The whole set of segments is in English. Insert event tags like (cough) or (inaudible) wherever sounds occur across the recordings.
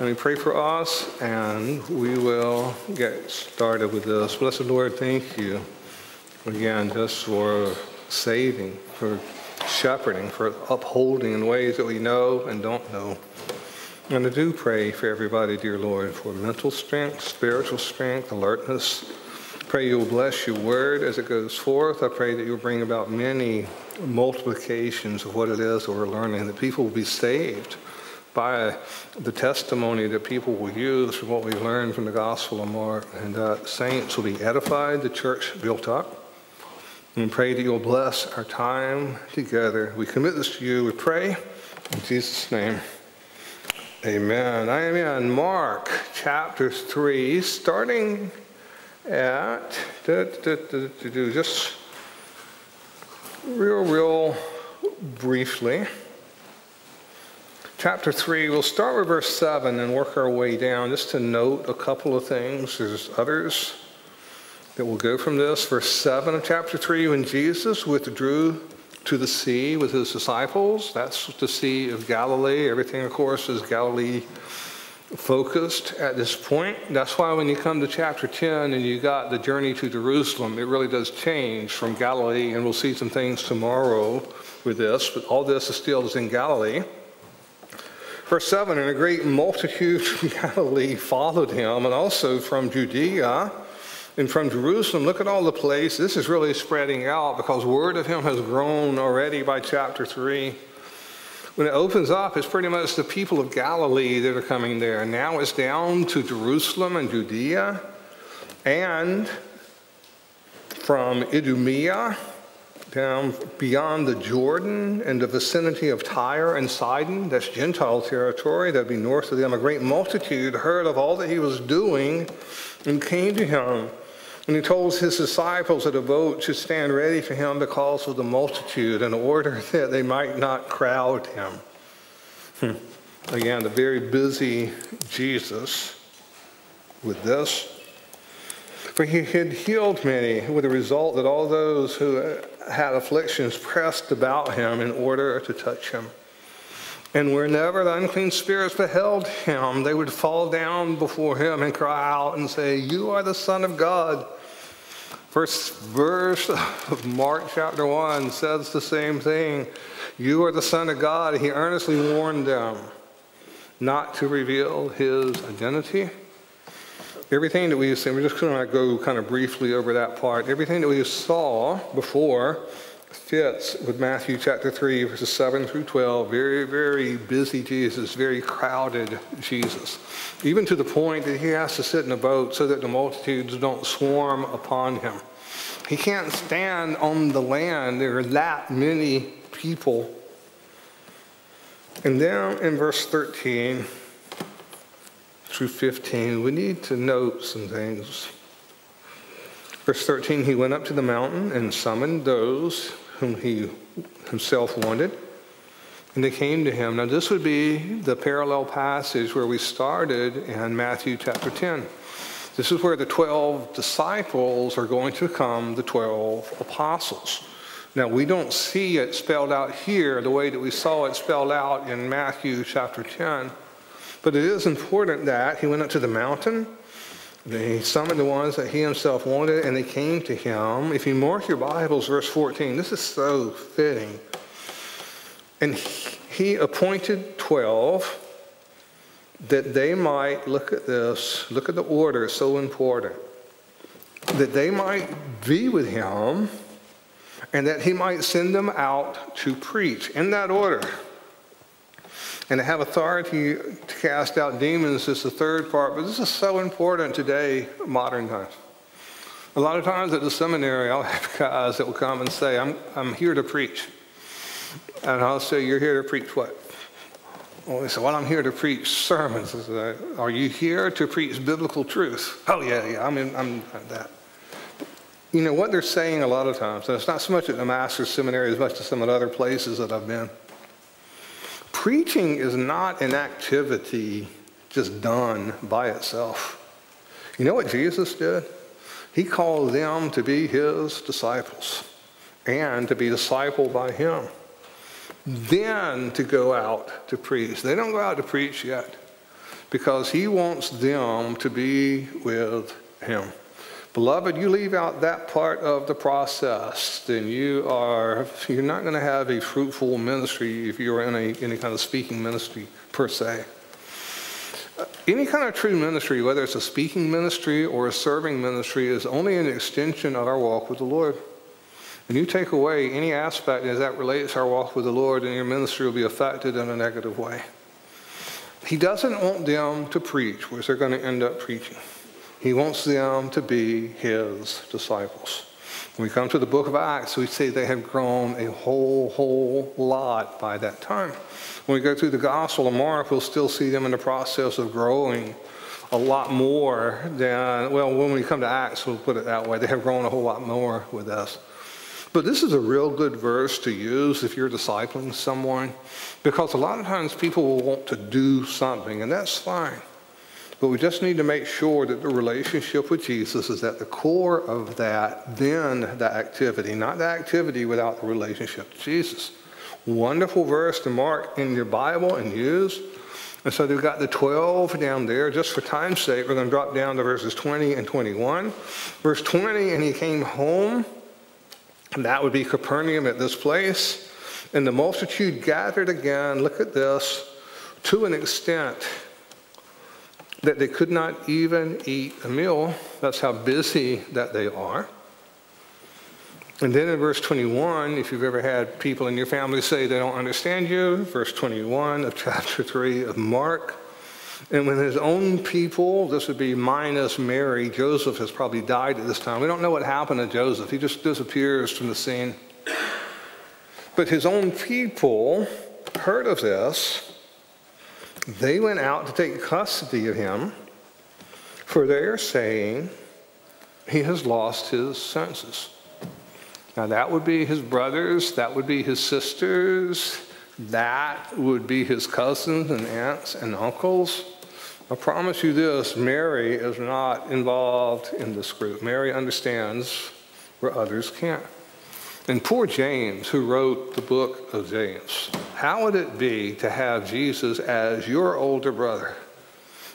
Let me pray for us, and we will get started with this. Blessed Lord, thank you again just for saving, for shepherding, for upholding in ways that we know and don't know. And I do pray for everybody, dear Lord, for mental strength, spiritual strength, alertness. Pray you'll bless your word as it goes forth. I pray that you'll bring about many multiplications of what it is that we're learning, that people will be saved by the testimony that people will use from what we've learned from the Gospel of Mark, and that saints will be edified, the church built up. And pray that you'll bless our time together. We commit this to you. We pray in Jesus' name. Amen. I am in Mark chapter 3, starting at just real, real briefly. Chapter 3, we'll start with verse 7 and work our way down just to note a couple of things. There's others that will go from this. Verse 7 of chapter 3, when Jesus withdrew to the sea with his disciples, that's the Sea of Galilee. Everything, of course, is Galilee focused at this point. That's why when you come to chapter 10 and you got the journey to Jerusalem, it really does change from Galilee, and we'll see some things tomorrow with this, but all this is still is in Galilee. Verse 7 And a great multitude (laughs) from Galilee followed him, and also from Judea and from Jerusalem. Look at all the places. This is really spreading out because word of him has grown already by chapter 3. When it opens up, it's pretty much the people of Galilee that are coming there. Now it's down to Jerusalem and Judea and from Idumea down beyond the Jordan and the vicinity of Tyre and Sidon. That's Gentile territory. That'd be north of them. A great multitude heard of all that he was doing and came to him. And he told his disciples that a boat should stand ready for him because of the multitude in order (laughs) that they might not crowd him. Hmm. Again, the very busy Jesus with this. For he had healed many, with the result that all those who had afflictions pressed about him in order to touch him. And whenever the unclean spirits beheld him, they would fall down before him and cry out and say, You are the Son of God. First verse of Mark chapter 1 says the same thing. You are the Son of God. He earnestly warned them not to reveal his identity everything that we see, we're just going to go kind of briefly over that part. Everything that we saw before fits with Matthew chapter 3, verses 7 through 12. Very, very busy Jesus, very crowded Jesus. Even to the point that he has to sit in a boat so that the multitudes don't swarm upon him. He can't stand on the land. There are that many people. And then in verse 13, through 15, we need to note some things. Verse 13, he went up to the mountain and summoned those whom he himself wanted, and they came to him. Now, this would be the parallel passage where we started in Matthew chapter 10. This is where the 12 disciples are going to become the 12 apostles. Now, we don't see it spelled out here the way that we saw it spelled out in Matthew chapter 10. But it is important that he went up to the mountain. They summoned the ones that he himself wanted, and they came to him. If you mark your Bibles, verse 14, this is so fitting. And he appointed 12 that they might, look at this, look at the order, so important, that they might be with him and that he might send them out to preach. In that order and to have authority to cast out demons is the third part, but this is so important today, modern times. A lot of times at the seminary, I'll have (laughs) guys that will come and say, I'm, I'm here to preach. And I'll say, You're here to preach what? Well, they say, Well, I'm here to preach sermons. Say, Are you here to preach biblical truth? Oh, yeah, yeah, I'm, in, I'm that. You know, what they're saying a lot of times, and it's not so much at the Master's Seminary as much as some of the other places that I've been Preaching is not an activity just done by itself. You know what Jesus did? He called them to be his disciples and to be discipled by him. Then to go out to preach. They don't go out to preach yet. because he wants them to be with him. Beloved, you leave out that part of the process, then you are you're not going to have a fruitful ministry if you're in a, any kind of speaking ministry per se. Uh, any kind of true ministry, whether it's a speaking ministry or a serving ministry, is only an extension of our walk with the Lord. And you take away any aspect as that relates to our walk with the Lord, and your ministry will be affected in a negative way. He doesn't want them to preach, which they're going to end up preaching. He wants them to be his disciples. When we come to the book of Acts, we see they have grown a whole, whole lot by that time. When we go through the Gospel of Mark, we'll still see them in the process of growing a lot more than, well, when we come to Acts, we'll put it that way. They have grown a whole lot more with us. But this is a real good verse to use if you're discipling someone, because a lot of times people will want to do something, and that's fine. But we just need to make sure that the relationship with Jesus is at the core of that, then the activity, not the activity without the relationship to Jesus. Wonderful verse to mark in your Bible and use. And so they've got the 12 down there. Just for time's sake, we're going to drop down to verses 20 and 21. Verse 20, and he came home. And that would be Capernaum at this place. And the multitude gathered again, look at this, to an extent that they could not even eat a meal. That's how busy that they are. And then in verse 21, if you've ever had people in your family say they don't understand you, verse 21 of chapter 3 of Mark. And when his own people, this would be minus Mary, Joseph has probably died at this time. We don't know what happened to Joseph. He just disappears from the scene. But his own people heard of this they went out to take custody of him, for they are saying he has lost his senses. Now, that would be his brothers, that would be his sisters, that would be his cousins and aunts and uncles. I promise you this Mary is not involved in this group. Mary understands where others can't. And poor James, who wrote the book of James, how would it be to have Jesus as your older brother?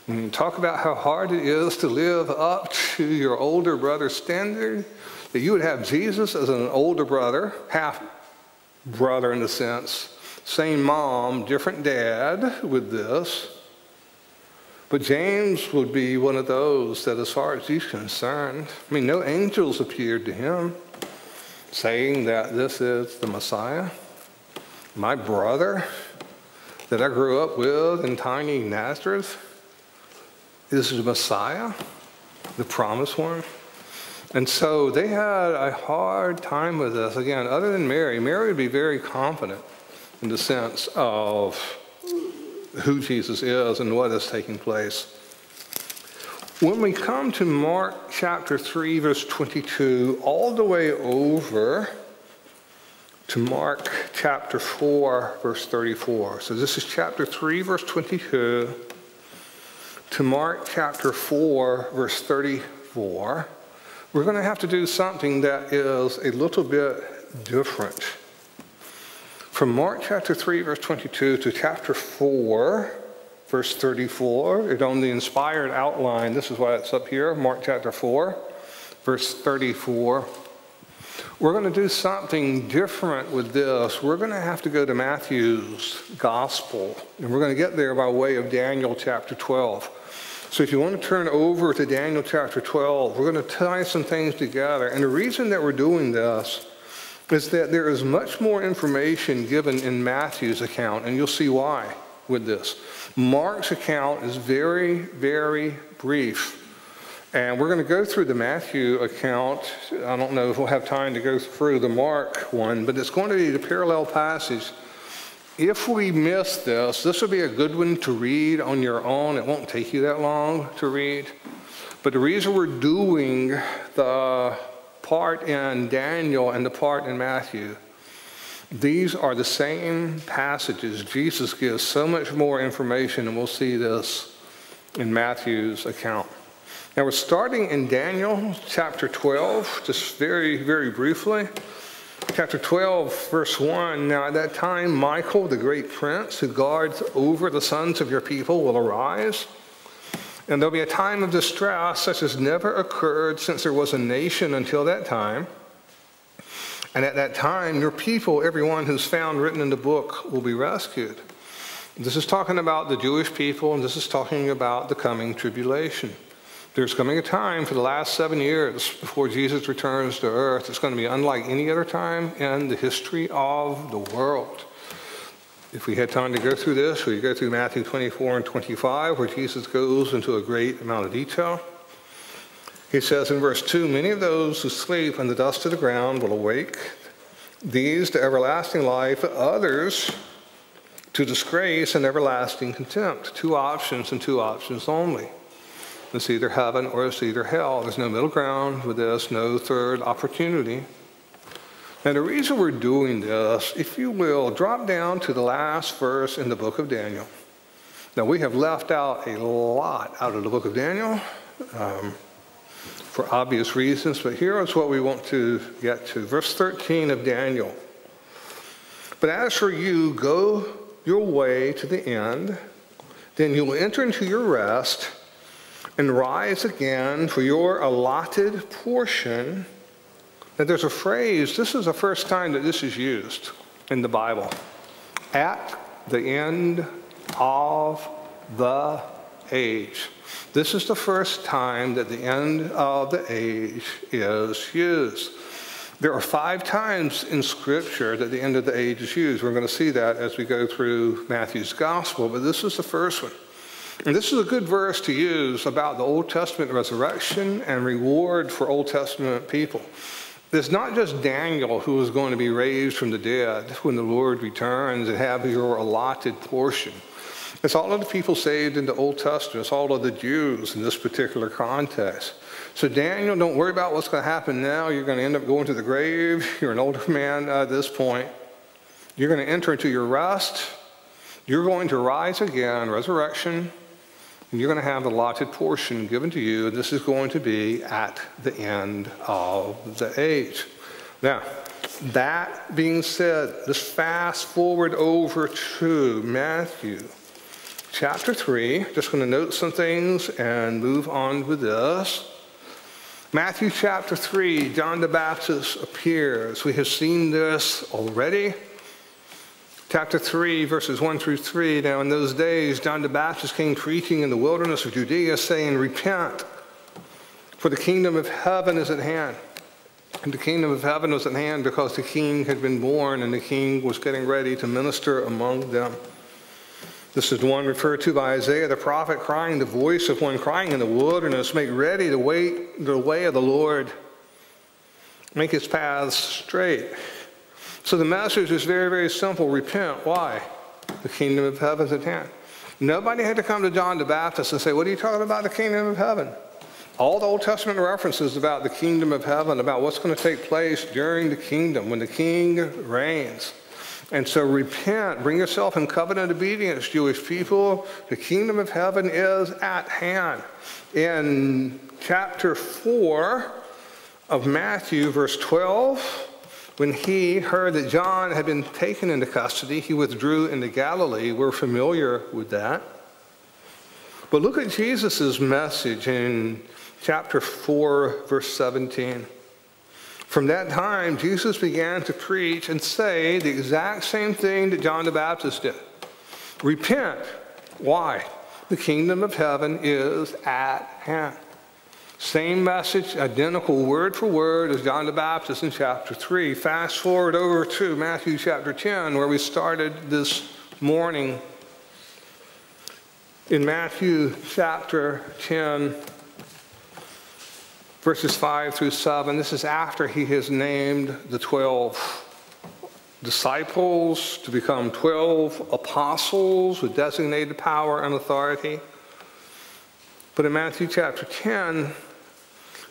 And talk about how hard it is to live up to your older brother's standard, that you would have Jesus as an older brother, half brother in a sense, same mom, different dad with this. But James would be one of those that, as far as he's concerned, I mean, no angels appeared to him saying that this is the Messiah, my brother that I grew up with in tiny Nazareth, this is the Messiah, the promised one. And so they had a hard time with this. Again, other than Mary, Mary would be very confident in the sense of who Jesus is and what is taking place. When we come to Mark chapter 3, verse 22, all the way over to Mark chapter 4, verse 34. So this is chapter 3, verse 22, to Mark chapter 4, verse 34. We're going to have to do something that is a little bit different. From Mark chapter 3, verse 22 to chapter 4, verse 34. It's on the inspired outline. This is why it's up here, Mark chapter 4, verse 34. We're going to do something different with this. We're going to have to go to Matthew's gospel, and we're going to get there by way of Daniel chapter 12. So if you want to turn over to Daniel chapter 12, we're going to tie some things together. And the reason that we're doing this is that there is much more information given in Matthew's account, and you'll see why with this. Mark's account is very, very brief. And we're going to go through the Matthew account. I don't know if we'll have time to go through the Mark one, but it's going to be the parallel passage. If we miss this, this would be a good one to read on your own. It won't take you that long to read. But the reason we're doing the part in Daniel and the part in Matthew these are the same passages. Jesus gives so much more information, and we'll see this in Matthew's account. Now we're starting in Daniel chapter 12, just very, very briefly. Chapter 12, verse 1 Now at that time, Michael, the great prince who guards over the sons of your people, will arise. And there'll be a time of distress such as never occurred since there was a nation until that time. And at that time, your people, everyone who's found written in the book, will be rescued. This is talking about the Jewish people, and this is talking about the coming tribulation. There's coming a time for the last seven years before Jesus returns to earth. It's going to be unlike any other time in the history of the world. If we had time to go through this, we go through Matthew 24 and 25, where Jesus goes into a great amount of detail. He says in verse 2 Many of those who sleep in the dust of the ground will awake, these to everlasting life, others to disgrace and everlasting contempt. Two options and two options only. It's either heaven or it's either hell. There's no middle ground with this, no third opportunity. And the reason we're doing this, if you will, drop down to the last verse in the book of Daniel. Now, we have left out a lot out of the book of Daniel um, for obvious reasons, but here is what we want to get to. Verse 13 of Daniel. But as for you, go your way to the end, then you will enter into your rest and rise again for your allotted portion. Now, there's a phrase, this is the first time that this is used in the Bible. At the end of the age. This is the first time that the end of the age is used. There are five times in Scripture that the end of the age is used. We're going to see that as we go through Matthew's Gospel, but this is the first one. And this is a good verse to use about the Old Testament resurrection and reward for Old Testament people. It's not just Daniel who is going to be raised from the dead when the Lord returns and have your allotted portion. It's all of the people saved in the Old Testament. It's all of the Jews in this particular context. So, Daniel, don't worry about what's going to happen now. You're going to end up going to the grave. You're an older man at this point. You're going to enter into your rest. You're going to rise again, resurrection. And you're going to have the allotted portion given to you. And this is going to be at the end of the age. Now, that being said, let's fast forward over to Matthew chapter 3. Just going to note some things and move on with this. Matthew chapter 3, John the Baptist appears. We have seen this already chapter 3, verses 1 through 3. Now, in those days, John the Baptist came preaching in the wilderness of Judea, saying, Repent, for the kingdom of heaven is at hand. And the kingdom of heaven was at hand because the king had been born and the king was getting ready to minister among them. This is the one referred to by Isaiah the prophet, crying, the voice of one crying in the wilderness, Make ready the way, the way of the Lord, make his paths straight. So the message is very, very simple repent. Why? The kingdom of heaven is at hand. Nobody had to come to John the Baptist and say, What are you talking about, the kingdom of heaven? All the Old Testament references about the kingdom of heaven, about what's going to take place during the kingdom when the king reigns. And so repent, bring yourself in covenant obedience, Jewish people. The kingdom of heaven is at hand. In chapter 4 of Matthew, verse 12, when he heard that John had been taken into custody, he withdrew into Galilee. We're familiar with that. But look at Jesus' message in chapter 4, verse 17. From that time, Jesus began to preach and say the exact same thing that John the Baptist did Repent. Why? The kingdom of heaven is at hand. Same message, identical word for word as John the Baptist in chapter 3. Fast forward over to Matthew chapter 10, where we started this morning. In Matthew chapter 10, verses 5 through 7, this is after he has named the 12 disciples to become 12 apostles with designated power and authority. But in Matthew chapter 10,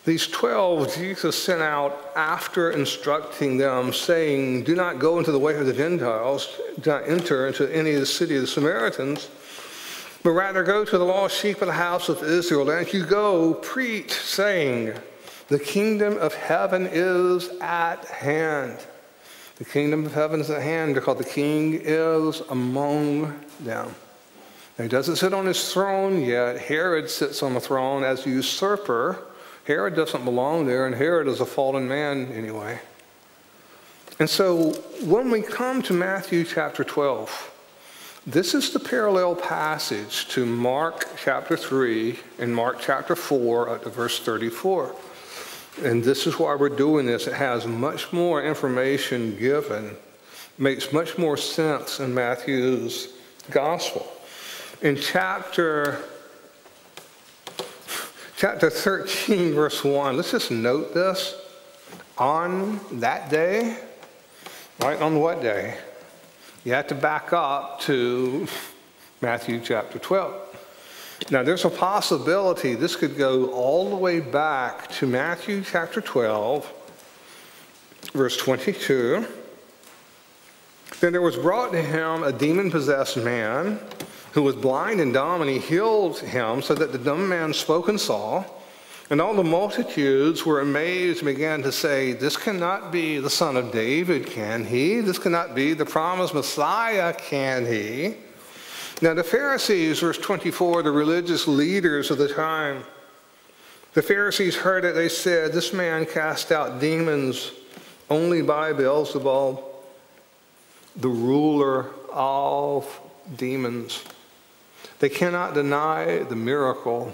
these 12 Jesus sent out after instructing them, saying, Do not go into the way of the Gentiles, do not enter into any of the city of the Samaritans, but rather go to the lost sheep of the house of Israel. And if you go, preach, saying, The kingdom of heaven is at hand. The kingdom of heaven is at hand because the king is among them. Now, he doesn't sit on his throne yet. Herod sits on the throne as a usurper. Herod doesn't belong there, and Herod is a fallen man anyway. And so when we come to Matthew chapter 12, this is the parallel passage to Mark chapter 3 and Mark chapter 4 up to verse 34. And this is why we're doing this. It has much more information given, makes much more sense in Matthew's gospel. In chapter chapter 13, verse 1, let's just note this. On that day, right on what day? You have to back up to Matthew chapter 12. Now, there's a possibility this could go all the way back to Matthew chapter 12, verse 22. Then there was brought to him a demon possessed man who was blind and dumb, and he healed him so that the dumb man spoke and saw. And all the multitudes were amazed and began to say, This cannot be the son of David, can he? This cannot be the promised Messiah, can he? Now, the Pharisees, verse 24, the religious leaders of the time, the Pharisees heard it. They said, This man cast out demons only by Beelzebul, the ruler of demons. They cannot deny the miracle,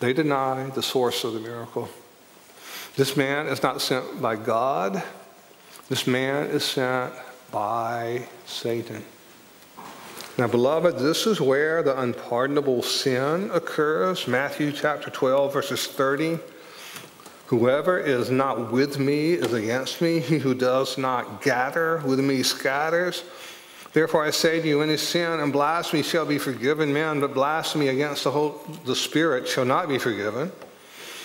they deny the source of the miracle. This man is not sent by God, this man is sent by Satan. Now, beloved, this is where the unpardonable sin occurs. Matthew chapter 12, verses 30. Whoever is not with me is against me. He who does not gather with me scatters. Therefore, I say to you, any sin and blasphemy shall be forgiven men, but blasphemy against the, whole, the Spirit shall not be forgiven.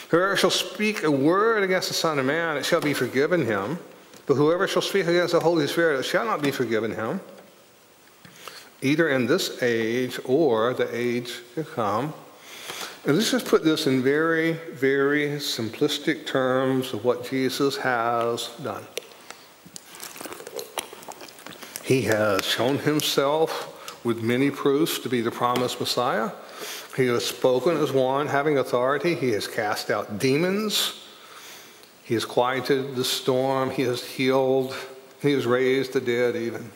Whoever shall speak a word against the Son of Man, it shall be forgiven him. But whoever shall speak against the Holy Spirit, it shall not be forgiven him either in this age or the age to come. And let's just put this in very, very simplistic terms of what Jesus has done. He has shown himself with many proofs to be the promised Messiah. He has spoken as one having authority. He has cast out demons. He has quieted the storm. He has healed. He has raised the dead, even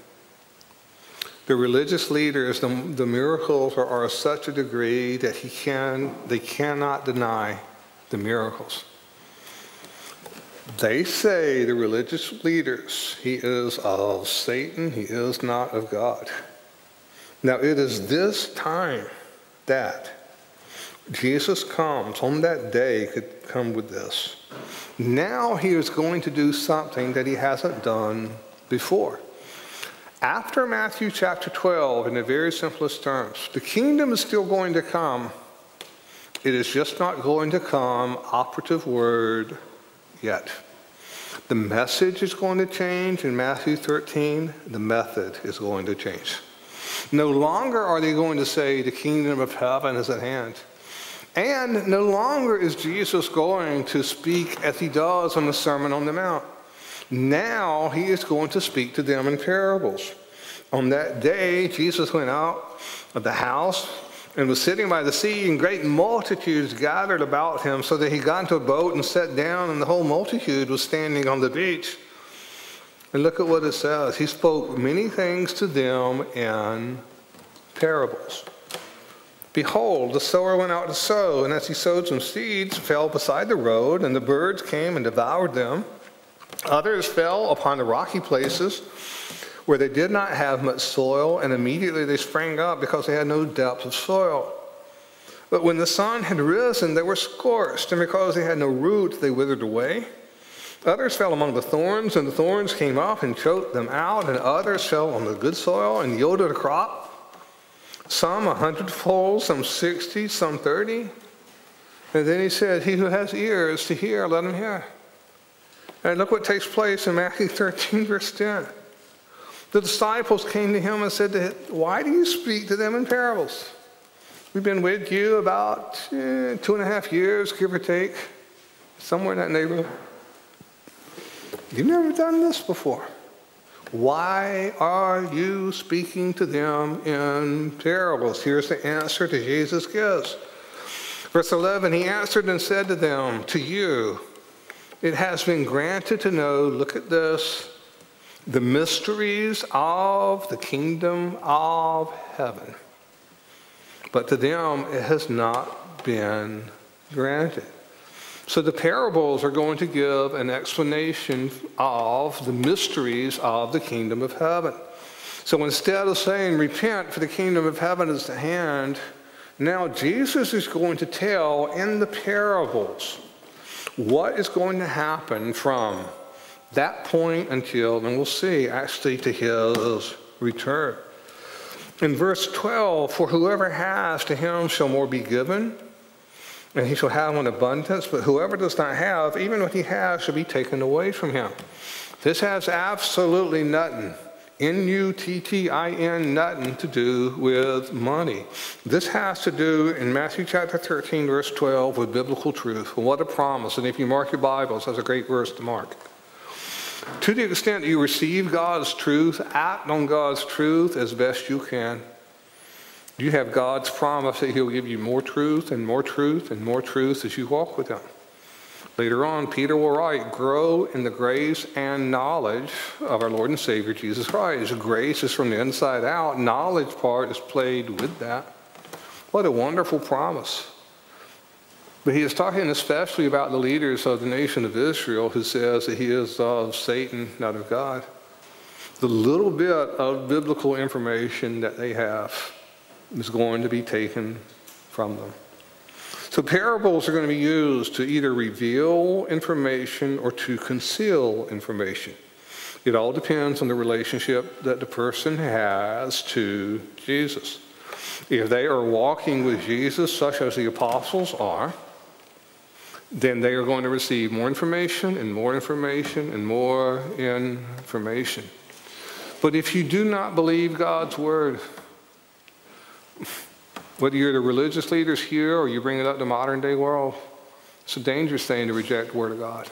the religious leaders, the, the miracles are, are of such a degree that he can, they cannot deny the miracles. They say, the religious leaders, he is of Satan, he is not of God. Now, it is this time that Jesus comes, on that day, could come with this. Now he is going to do something that he hasn't done before. After Matthew chapter 12, in the very simplest terms, the kingdom is still going to come. It is just not going to come, operative word, yet. The message is going to change in Matthew 13, the method is going to change. No longer are they going to say the kingdom of heaven is at hand. And no longer is Jesus going to speak as he does on the Sermon on the Mount. Now he is going to speak to them in parables. On that day, Jesus went out of the house and was sitting by the sea, and great multitudes gathered about him, so that he got into a boat and sat down, and the whole multitude was standing on the beach. And look at what it says. He spoke many things to them in parables. Behold, the sower went out to sow, and as he sowed some seeds, fell beside the road, and the birds came and devoured them. Others fell upon the rocky places where they did not have much soil, and immediately they sprang up because they had no depth of soil. But when the sun had risen, they were scorched, and because they had no root, they withered away. Others fell among the thorns, and the thorns came up and choked them out, and others fell on the good soil and yielded a crop. Some a hundredfold, some sixty, some thirty. And then he said, He who has ears to hear, let him hear. And look what takes place in Matthew (laughs) 13, verse 10. The disciples came to him and said to him, Why do you speak to them in parables? We've been with you about eh, two and a half years, give or take, somewhere in that neighborhood. You've never done this before. Why are you speaking to them in parables? Here's the answer that Jesus gives. Verse 11 He answered and said to them, To you it has been granted to know, look at this, the mysteries of the kingdom of heaven. But to them it has not been granted. So the parables are going to give an explanation of the mysteries of the kingdom of heaven. So instead of saying, repent for the kingdom of heaven is at hand, now Jesus is going to tell in the parables what is going to happen from that point until, and we'll see, actually to his return. In verse 12, for whoever has, to him shall more be given and he shall have an abundance, but whoever does not have, even what he has, shall be taken away from him. This has absolutely nothing, N U T T I N, nothing to do with money. This has to do in Matthew chapter 13, verse 12, with biblical truth. What a promise. And if you mark your Bibles, that's a great verse to mark. To the extent you receive God's truth, act on God's truth as best you can. You have God's promise that He'll give you more truth and more truth and more truth as you walk with Him. Later on, Peter will write, Grow in the grace and knowledge of our Lord and Savior Jesus Christ. Grace is from the inside out, knowledge part is played with that. What a wonderful promise. But he is talking especially about the leaders of the nation of Israel who says that he is of Satan, not of God. The little bit of biblical information that they have is going to be taken from them. So parables are going to be used to either reveal information or to conceal information. It all depends on the relationship that the person has to Jesus. If they are walking with Jesus, such as the apostles are, then they are going to receive more information and more information and more information. But if you do not believe God's word, whether you're the religious leaders here or you bring it up to the modern day world, it's a dangerous thing to reject the Word of God.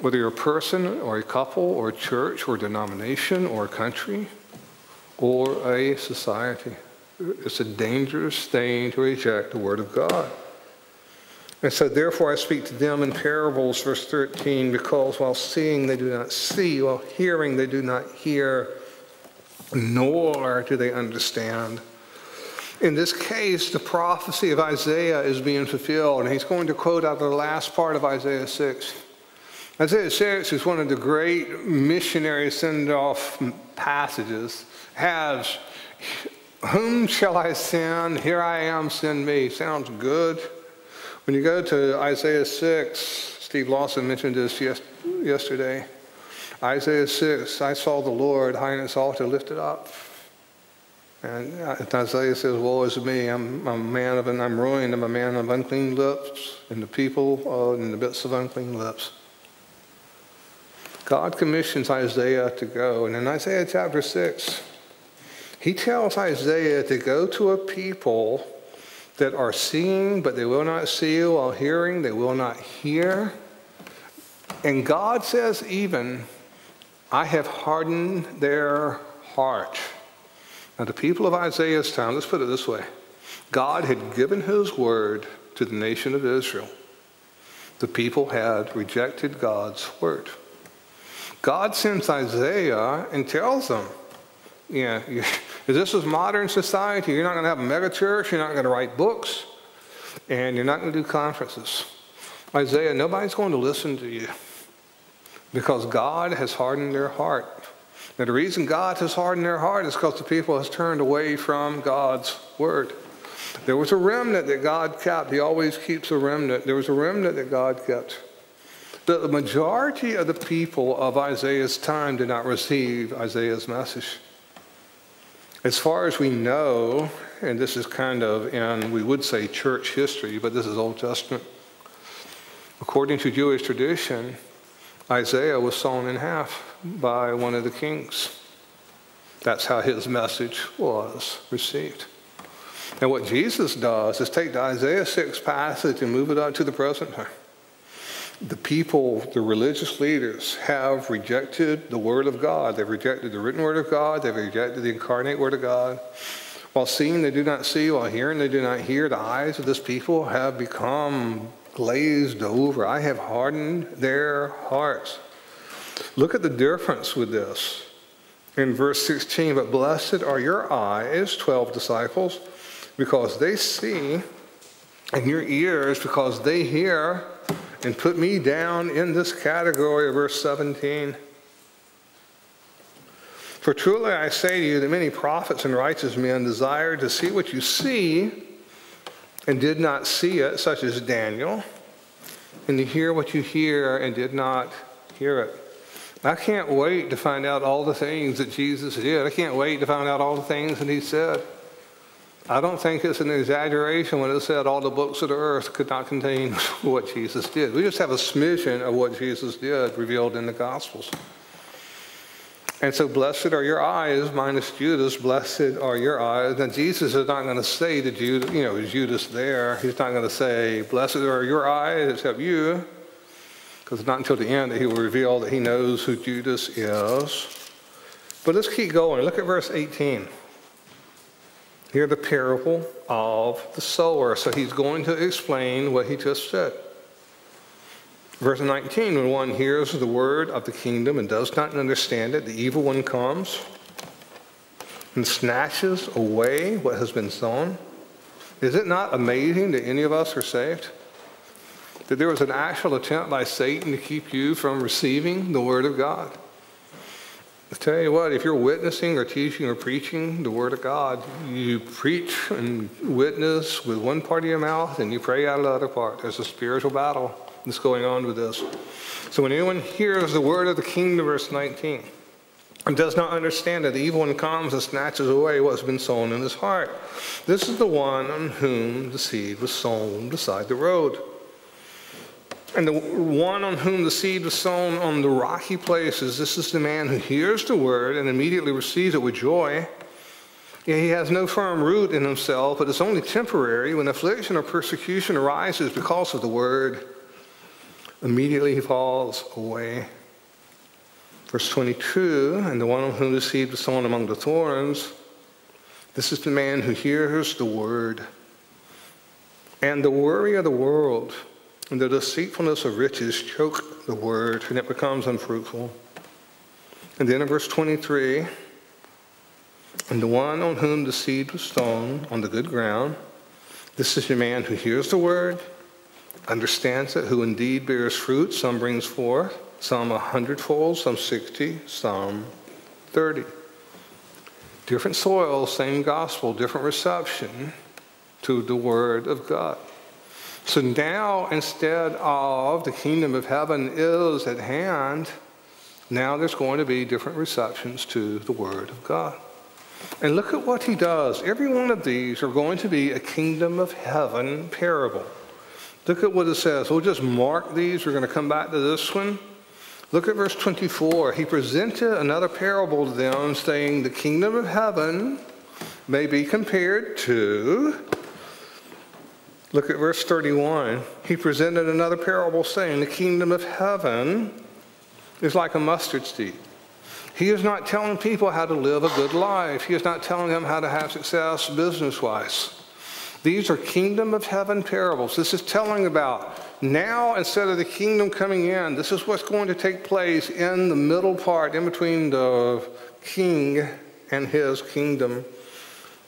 Whether you're a person or a couple or a church or a denomination or a country or a society, it's a dangerous thing to reject the Word of God. And so, therefore, I speak to them in parables, verse 13, because while seeing they do not see, while hearing they do not hear, nor do they understand. In this case, the prophecy of Isaiah is being fulfilled, and he's going to quote out of the last part of Isaiah 6. Isaiah 6 is one of the great missionary send off passages. Has, Whom shall I send? Here I am, send me. Sounds good. When you go to Isaiah 6, Steve Lawson mentioned this yesterday. Isaiah 6, I saw the Lord high and exalted, lifted up and uh, Isaiah says, Woe is me, I'm, I'm, a man of, I'm ruined, I'm a man of unclean lips, and the people are in the midst of unclean lips. God commissions Isaiah to go, and in Isaiah chapter 6, he tells Isaiah to go to a people that are seeing, but they will not see, while hearing, they will not hear. And God says, even, I have hardened their heart. Now, the people of Isaiah's time, let's put it this way God had given his word to the nation of Israel. The people had rejected God's word. God sends Isaiah and tells them, yeah, this is modern society. You're not going to have a megachurch. You're not going to write books. And you're not going to do conferences. Isaiah, nobody's going to listen to you because God has hardened their heart. And the reason God has hardened their heart is because the people has turned away from God's word. There was a remnant that God kept. He always keeps a remnant. There was a remnant that God kept. But the majority of the people of Isaiah's time did not receive Isaiah's message. As far as we know, and this is kind of in, we would say church history, but this is Old Testament. According to Jewish tradition, Isaiah was sawn in half by one of the kings. That's how his message was received. And what Jesus does is take the Isaiah 6 passage and move it up to the present time. the people, the religious leaders, have rejected the Word of God. They've rejected the written Word of God. They've rejected the incarnate Word of God. While seeing, they do not see. While hearing, they do not hear. The eyes of this people have become glazed over. I have hardened their hearts. Look at the difference with this. In verse 16, but blessed are your eyes, 12 disciples, because they see, and your ears, because they hear, and put me down in this category of verse 17. For truly I say to you that many prophets and righteous men desired to see what you see and did not see it, such as Daniel, and to hear what you hear and did not hear it. I can't wait to find out all the things that Jesus did. I can't wait to find out all the things that he said. I don't think it's an exaggeration when it said all the books of the earth could not contain (laughs) what Jesus did. We just have a smidgen of what Jesus did revealed in the Gospels. And so, blessed are your eyes, minus Judas, blessed are your eyes. And Jesus is not going to say to Judas, you know, is Judas there, he's not going to say, blessed are your eyes, except you, because it's not until the end that he will reveal that he knows who Judas is. But let's keep going. Look at verse 18. Here, the parable of the sower. So he's going to explain what he just said. Verse 19 When one hears the word of the kingdom and does not understand it, the evil one comes and snatches away what has been sown. Is it not amazing that any of us are saved? That there was an actual attempt by Satan to keep you from receiving the word of God. I tell you what, if you're witnessing or teaching or preaching the Word of God, you preach and witness with one part of your mouth and you pray out of the other part. There's a spiritual battle that's going on with this. So when anyone hears the word of the kingdom, verse 19, and does not understand it, the evil one comes and snatches away what's been sown in his heart. This is the one on whom the seed was sown beside the road. And the one on whom the seed was sown on the rocky places, this is the man who hears the word and immediately receives it with joy. Yet he has no firm root in himself, but it's only temporary. When affliction or persecution arises because of the word, immediately he falls away. Verse 22 And the one on whom the seed was sown among the thorns, this is the man who hears the word. And the worry of the world and the deceitfulness of riches choke the word, and it becomes unfruitful. And then in verse 23, and the one on whom the seed was sown on the good ground, this is the man who hears the word, understands it, who indeed bears fruit. Some brings forth, some a hundredfold, some sixty, some thirty. Different soil, same gospel, different reception to the word of God. So now, instead of the kingdom of heaven is at hand, now there's going to be different receptions to the Word of God. And look at what he does. Every one of these are going to be a kingdom of heaven parable. Look at what it says. We'll just mark these. We're going to come back to this one. Look at verse 24. He presented another parable to them, saying, The kingdom of heaven may be compared to Look at verse 31. He presented another parable saying, The kingdom of heaven is like a mustard seed. He is not telling people how to live a good life. He is not telling them how to have success business wise. These are kingdom of heaven parables. This is telling about now instead of the kingdom coming in, this is what's going to take place in the middle part, in between the king and his kingdom.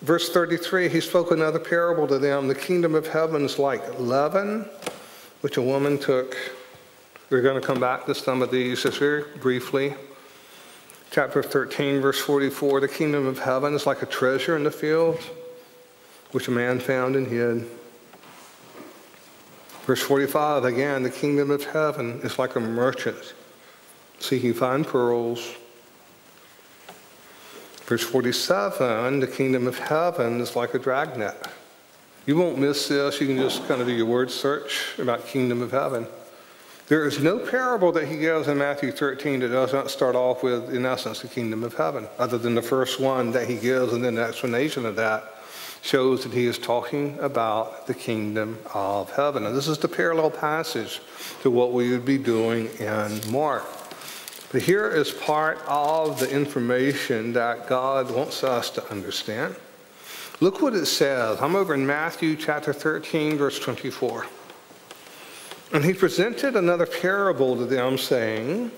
Verse 33, he spoke another parable to them. The kingdom of heaven is like leaven, which a woman took. We're going to come back to some of these just very briefly. Chapter 13, verse 44 The kingdom of heaven is like a treasure in the field, which a man found and hid. Verse 45 again, the kingdom of heaven is like a merchant seeking fine pearls Verse 47 the kingdom of heaven is like a dragnet. You won't miss this. You can just kind of do your word search about kingdom of heaven. There is no parable that he gives in Matthew 13 that does not start off with, in essence, the kingdom of heaven, other than the first one that he gives and then the explanation of that. Shows that he is talking about the kingdom of heaven. And this is the parallel passage to what we would be doing in Mark. But here is part of the information that God wants us to understand. Look what it says. I'm over in Matthew chapter 13, verse 24. And he presented another parable to them, saying,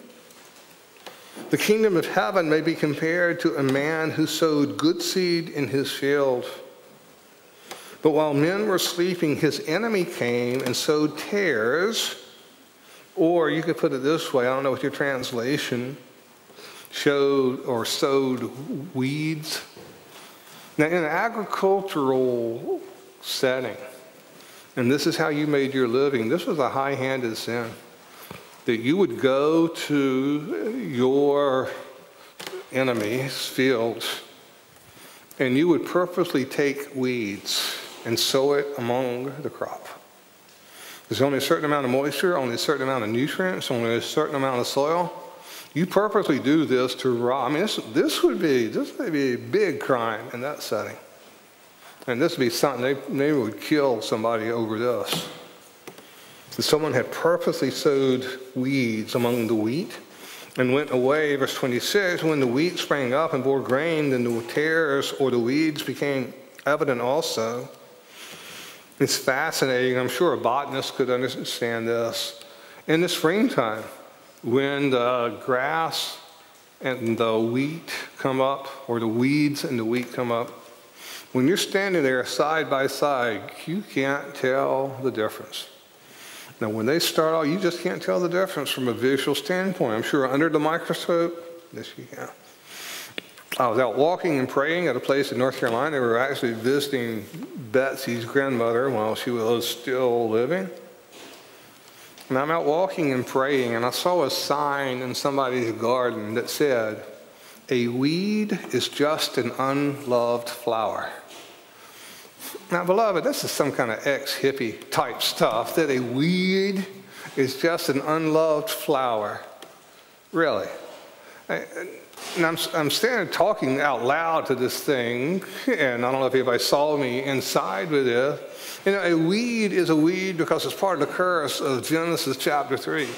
The kingdom of heaven may be compared to a man who sowed good seed in his field. But while men were sleeping, his enemy came and sowed tares or you could put it this way I don't know what your translation showed or sowed weeds. Now, in an agricultural setting, and this is how you made your living, this was a high handed sin. That you would go to your enemy's fields and you would purposely take weeds and sow it among the crop. There's only a certain amount of moisture, only a certain amount of nutrients, only a certain amount of soil. You purposely do this to rob. I mean, this, this would be this would be a big crime in that setting, and this would be something they, they would kill somebody over this. If someone had purposely sowed weeds among the wheat and went away, verse 26, when the wheat sprang up and bore grain, then the tares or the weeds became evident also. It's fascinating. I'm sure a botanist could understand this. In the springtime, when the grass and the wheat come up, or the weeds and the wheat come up, when you're standing there side by side, you can't tell the difference. Now, when they start out, you just can't tell the difference from a visual standpoint. I'm sure under the microscope, yes, you can. I was out walking and praying at a place in North Carolina. We were actually visiting Betsy's grandmother while she was still living. And I'm out walking and praying, and I saw a sign in somebody's garden that said, A weed is just an unloved flower. Now, beloved, this is some kind of ex hippie type stuff that a weed is just an unloved flower. Really. And I'm, I'm standing talking out loud to this thing, and I don't know if anybody saw me inside with it. You know, a weed is a weed because it's part of the curse of Genesis chapter 3.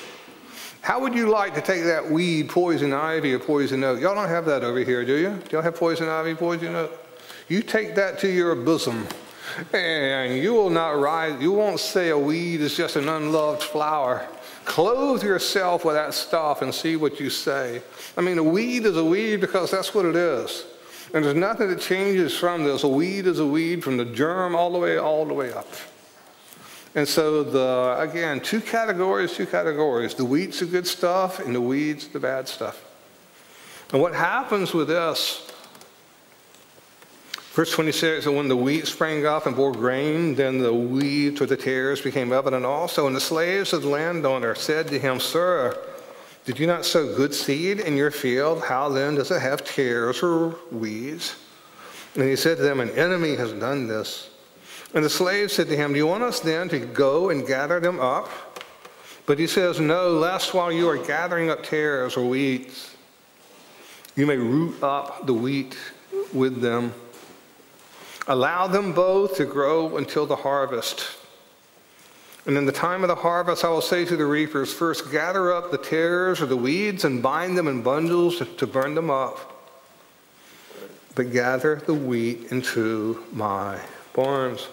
How would you like to take that weed, poison ivy or poison oak? Y'all don't have that over here, do you? Y'all have poison ivy, poison oak? You take that to your bosom, and you will not rise. You won't say a weed is just an unloved flower. Clothe yourself with that stuff and see what you say. I mean, a weed is a weed because that's what it is. And there's nothing that changes from this. A weed is a weed from the germ all the way, all the way up. And so the again, two categories, two categories. The wheat's the good stuff and the weeds the bad stuff. And what happens with this Verse 26, and when the wheat sprang up and bore grain, then the weeds or the tares became evident also. And the slaves of the landowner said to him, Sir, did you not sow good seed in your field? How then does it have tares or weeds? And he said to them, An enemy has done this. And the slaves said to him, Do you want us then to go and gather them up? But he says, No, lest while you are gathering up tares or weeds, you may root up the wheat with them. Allow them both to grow until the harvest. And in the time of the harvest, I will say to the reapers, First gather up the tares or the weeds and bind them in bundles to burn them up. But gather the wheat into my barns.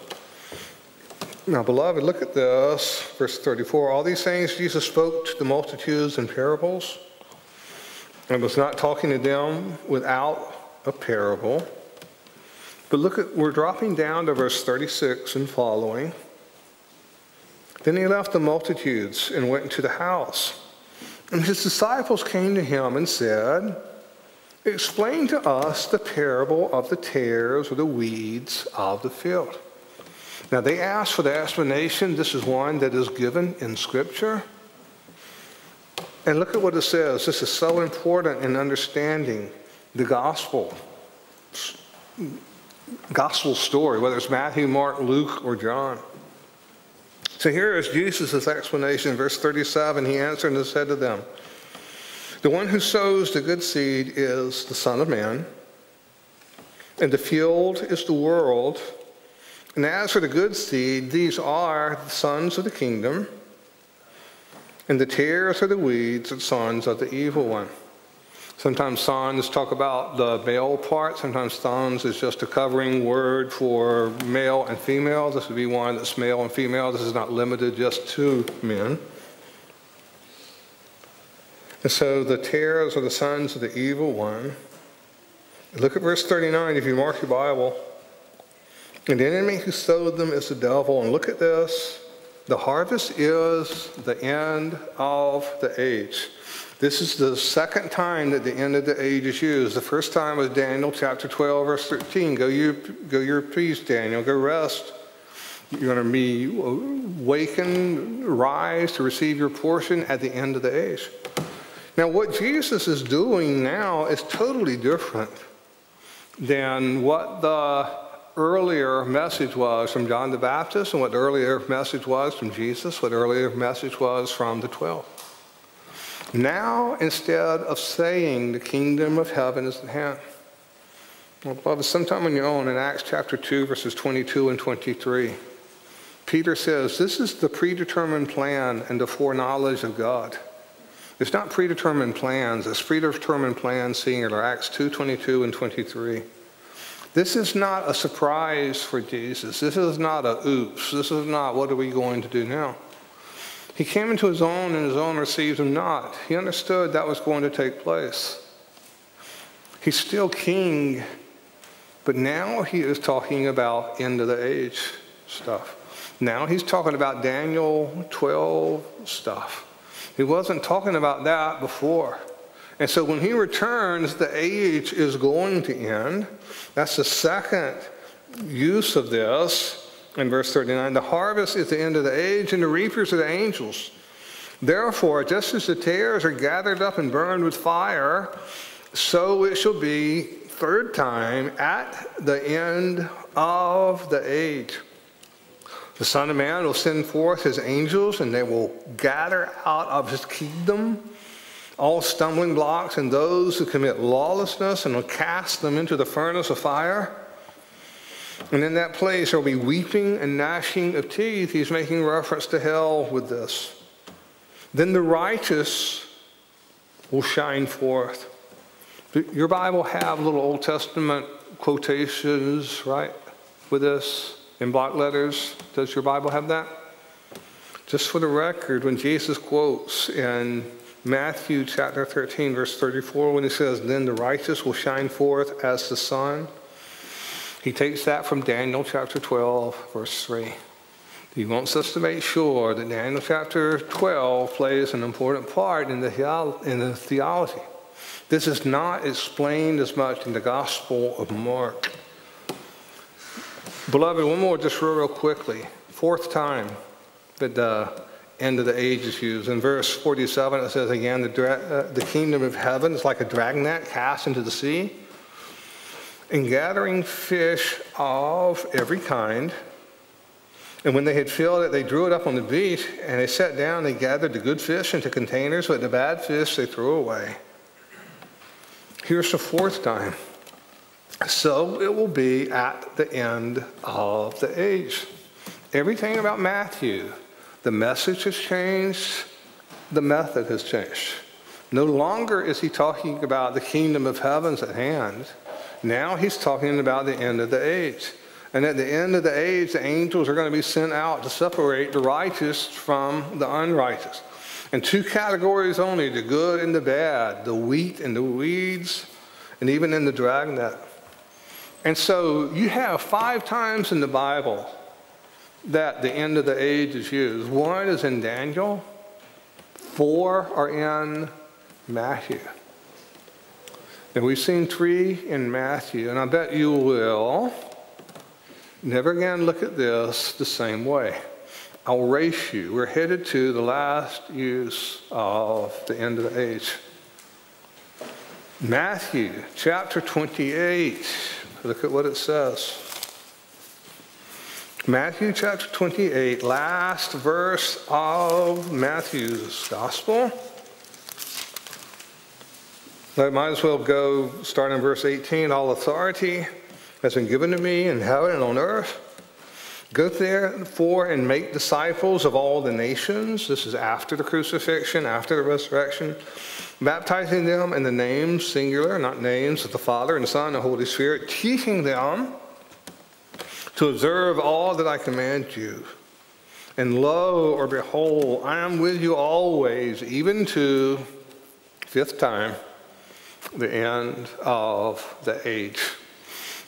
Now, beloved, look at this, verse 34. All these things Jesus spoke to the multitudes in parables and was not talking to them without a parable. But look at, we're dropping down to verse 36 and following. Then he left the multitudes and went into the house. And his disciples came to him and said, Explain to us the parable of the tares or the weeds of the field. Now they asked for the explanation. This is one that is given in Scripture. And look at what it says. This is so important in understanding the gospel gospel story, whether it's Matthew, Mark, Luke, or John. So here is Jesus' explanation, verse 37. He answered and said to them, The one who sows the good seed is the Son of Man, and the field is the world, And as for the good seed, these are the sons of the kingdom, and the tares are the weeds, the sons of the evil one. Sometimes sons talk about the male part. Sometimes sons is just a covering word for male and female. This would be one that's male and female. This is not limited just to men. And so the tares are the sons of the evil one. Look at verse 39 if you mark your Bible. And the enemy who sowed them is the devil. And look at this. The harvest is the end of the age. This is the second time that the end of the age is used. The first time was Daniel chapter 12, verse 13. Go your, go your peace, Daniel. Go rest. You're going to be wakened, rise to receive your portion at the end of the age. Now, what Jesus is doing now is totally different than what the earlier message was from John the Baptist and what the earlier message was from Jesus, what the earlier message was from the 12. Now, instead of saying the kingdom of heaven is at hand, well, beloved, sometime on your own in Acts chapter 2, verses 22 and 23, Peter says, This is the predetermined plan and the foreknowledge of God. It's not predetermined plans, it's predetermined plans singular, Acts 2, 22 and 23. This is not a surprise for Jesus. This is not a oops. This is not what are we going to do now. He came into his own, and his own received him not. He understood that was going to take place. He's still king, but now he is talking about end of the age stuff. Now he's talking about Daniel 12 stuff. He wasn't talking about that before. And so when he returns, the age is going to end. That's the second use of this in verse 39 the harvest is the end of the age, and the reapers are the angels. Therefore, just as the tares are gathered up and burned with fire, so it shall be third time at the end of the age. The Son of Man will send forth his angels, and they will gather out of his kingdom all stumbling blocks and those who commit lawlessness, and will cast them into the furnace of fire. And in that place there will be weeping and gnashing of teeth. He's making reference to hell with this. Then the righteous will shine forth. Your Bible have little Old Testament quotations, right, with this in block letters. Does your Bible have that? Just for the record, when Jesus quotes in Matthew chapter 13, verse 34, when he says, Then the righteous will shine forth as the sun he takes that from Daniel chapter 12, verse 3. He wants us to make sure that Daniel chapter 12 plays an important part in the, in the theology. This is not explained as much in the Gospel of Mark. Beloved, one more just real, real quickly. Fourth time that the end of the age is used. In verse 47, it says again, the, uh, the kingdom of heaven is like a dragnet cast into the sea and gathering fish of every kind. And when they had filled it, they drew it up on the beach, and they sat down, they gathered the good fish into containers, but the bad fish they threw away. Here's the fourth time. So it will be at the end of the age. Everything about Matthew, the message has changed, the method has changed. No longer is he talking about the kingdom of heavens at hand. Now he's talking about the end of the age. And at the end of the age, the angels are going to be sent out to separate the righteous from the unrighteous. And two categories only the good and the bad, the wheat and the weeds, and even in the dragnet. And so you have five times in the Bible that the end of the age is used. One is in Daniel, four are in Matthew. And we've seen three in Matthew, and I bet you will never again look at this the same way. I'll race you. We're headed to the last use of the end of the age. Matthew chapter 28. Look at what it says. Matthew chapter 28, last verse of Matthew's gospel. I might as well go start in verse 18. All authority has been given to me in heaven and on earth. Go therefore and make disciples of all the nations. This is after the crucifixion, after the resurrection. Baptizing them in the names, singular, not names, of the Father and the Son and the Holy Spirit, teaching them to observe all that I command you. And lo, or behold, I am with you always, even to, fifth time, the end of the age.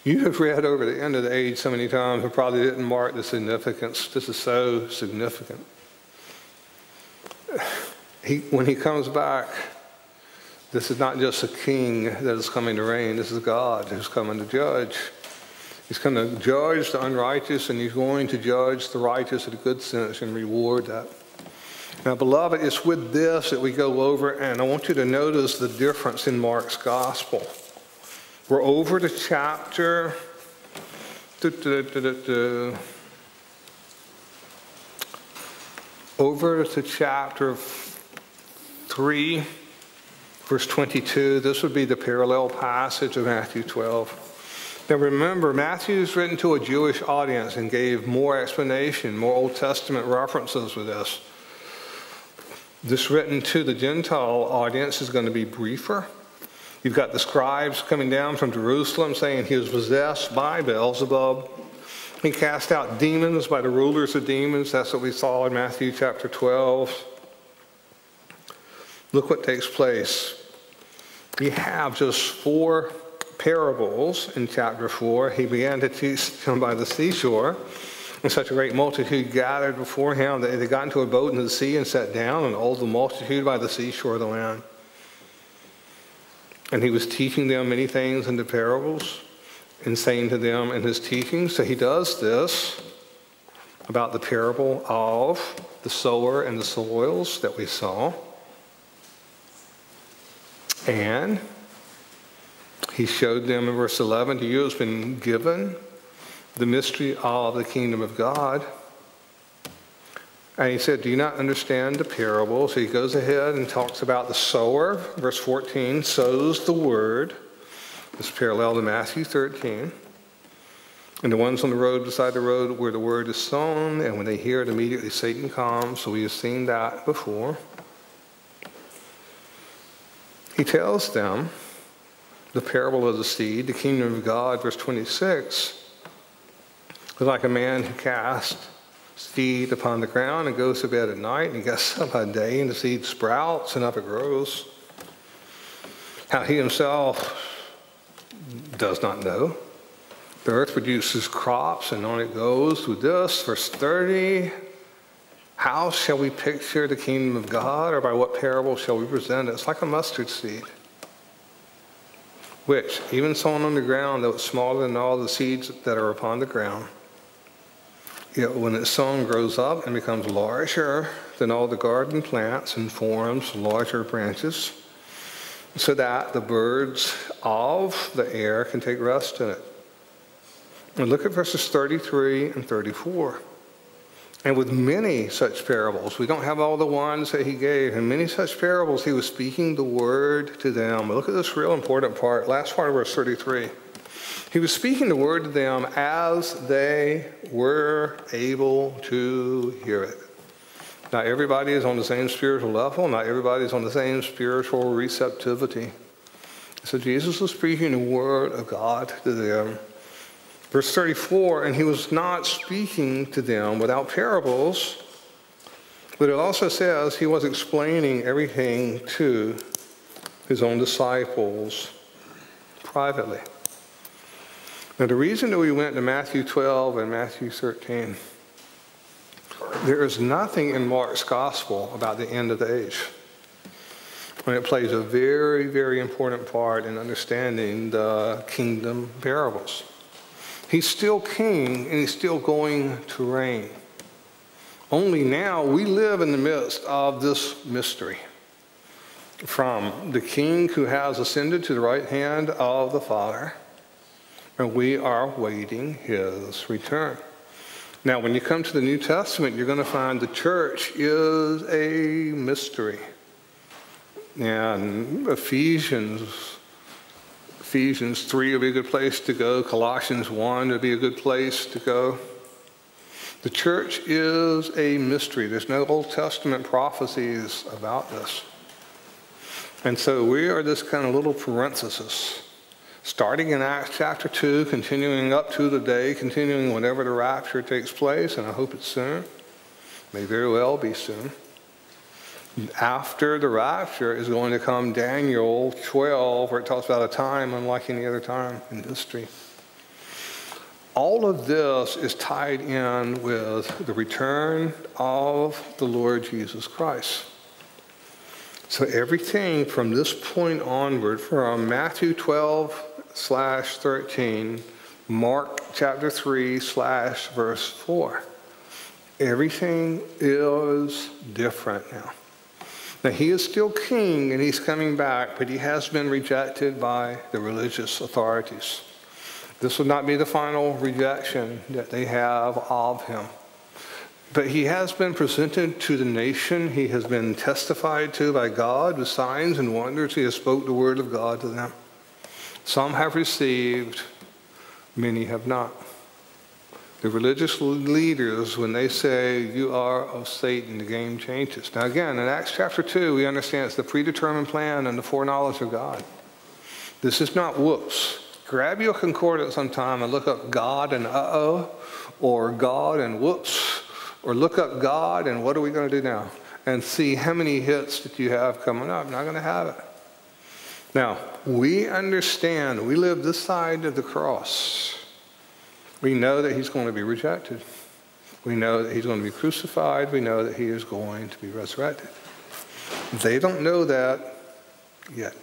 You have read over the end of the age so many times, but probably didn't mark the significance. This is so significant. He, when he comes back, this is not just a king that is coming to reign, this is God who's coming to judge. He's going to judge the unrighteous, and he's going to judge the righteous at a good sense and reward that. Now, beloved, it's with this that we go over, and I want you to notice the difference in Mark's gospel. We're over to chapter. over to chapter 3, verse 22. This would be the parallel passage of Matthew 12. Now remember, Matthew is written to a Jewish audience and gave more explanation, more Old Testament references with this. This written to the Gentile audience is going to be briefer. You've got the scribes coming down from Jerusalem saying he was possessed by Beelzebub. He cast out demons by the rulers of demons. That's what we saw in Matthew chapter 12. Look what takes place. We have just four parables in chapter 4, he began to teach them by the seashore. And such a great multitude gathered before him that they got into a boat in the sea and sat down, and all the multitude by the seashore of the land. And he was teaching them many things in the parables and saying to them in his teaching. So he does this about the parable of the sower and the soils that we saw. And he showed them in verse 11 to you has been given the mystery of the kingdom of God. And he said, Do you not understand the parable? So he goes ahead and talks about the sower. Verse 14 sows the word. This parallel to Matthew 13. And the ones on the road beside the road where the word is sown, and when they hear it, immediately Satan comes. So we have seen that before. He tells them the parable of the seed, the kingdom of God, verse 26, was like a man who cast seed upon the ground and goes to bed at night and he gets (laughs) up by day and the seed sprouts and up it grows. How he himself does not know. The earth produces crops and on it goes with this. Verse 30 How shall we picture the kingdom of God or by what parable shall we present it? It's like a mustard seed which, even sown on the ground, though it's smaller than all the seeds that are upon the ground, yet when it's sown, grows up and becomes larger than all the garden plants and forms larger branches, so that the birds of the air can take rest in it. And look at verses 33 and 34. And with many such parables, we don't have all the ones that he gave. and many such parables, he was speaking the word to them. But look at this real important part, last part of verse 33. He was speaking the word to them as they were able to hear it. Not everybody is on the same spiritual level, not everybody is on the same spiritual receptivity. So Jesus was speaking the word of God to them. Verse 34 And he was not speaking to them without parables, but it also says he was explaining everything to his own disciples privately. Now, the reason that we went to Matthew 12 and Matthew 13, there is nothing in Mark's gospel about the end of the age. And it plays a very, very important part in understanding the kingdom parables. He's still king and he's still going to reign. Only now we live in the midst of this mystery. From the king who has ascended to the right hand of the Father, and we are waiting his return. Now, when you come to the New Testament, you're going to find the church is a mystery. And Ephesians Ephesians 3 would be a good place to go. Colossians 1 would be a good place to go. The church is a mystery. There's no Old Testament prophecies about this. And so we are this kind of little parenthesis, starting in Acts chapter 2, continuing up to the day, continuing whenever the rapture takes place, and I hope it's soon. May very well be soon. After the rapture is going to come Daniel 12, where it talks about a time unlike any other time in history all of this is tied in with the return of the Lord Jesus Christ. So everything from this point onward, from Matthew 12 slash 13, Mark chapter 3 slash verse 4, everything is different now. Now, he is still king and he's coming back, but he has been rejected by the religious authorities. This would not be the final rejection that they have of him. But he has been presented to the nation. He has been testified to by God with signs and wonders. He has spoke the word of God to them. Some have received, many have not. The religious leaders, when they say, You are of Satan, the game changes. Now, again, in Acts chapter 2, we understand it's the predetermined plan and the foreknowledge of God. This is not whoops. Grab your concordance sometime and look up God and uh oh, or God and whoops, or look up God and what are we going to do now? And see how many hits that you have coming up. Not going to have it. Now, we understand, we live this side of the cross. We know that he's going to be rejected. We know that he's going to be crucified. We know that he is going to be resurrected. They don't know that yet.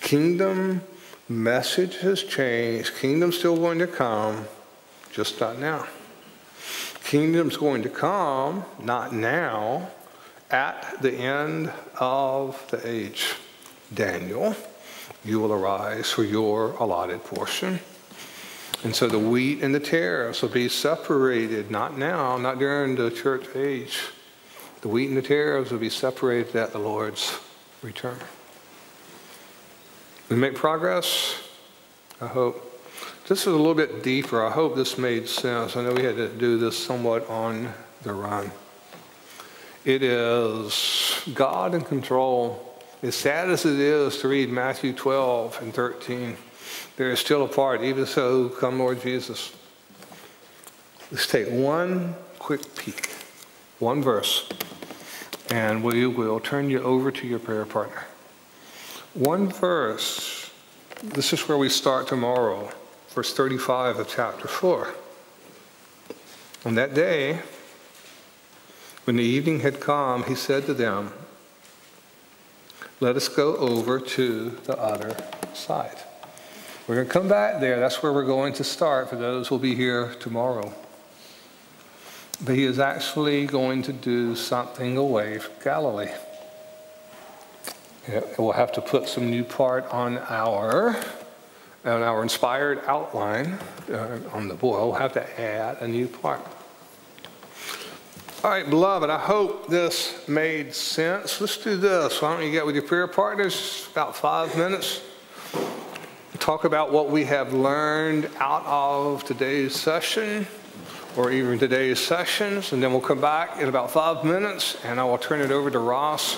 Kingdom Message has changed. Kingdom's still going to come, just not now. Kingdom's going to come, not now, at the end of the age. Daniel, you will arise for your allotted portion. And so the wheat and the tares will be separated, not now, not during the church age. The wheat and the tares will be separated at the Lord's return. We make progress? I hope. This is a little bit deeper. I hope this made sense. I know we had to do this somewhat on the run. It is God in control. As sad as it is to read Matthew 12 and 13, there is still a part. Even so, come Lord Jesus. Let's take one quick peek, one verse, and we will turn you over to your prayer partner. One verse, this is where we start tomorrow, verse 35 of chapter 4. On that day, when the evening had come, he said to them, Let us go over to the other side. We're going to come back there. That's where we're going to start for those who will be here tomorrow. But he is actually going to do something away from Galilee. We'll have to put some new part on our on our inspired outline uh, on the board. We'll have to add a new part. All right, beloved, I hope this made sense. Let's do this. Why don't you get with your prayer partners about five minutes? Talk about what we have learned out of today's session or even today's sessions, and then we'll come back in about five minutes and I will turn it over to Ross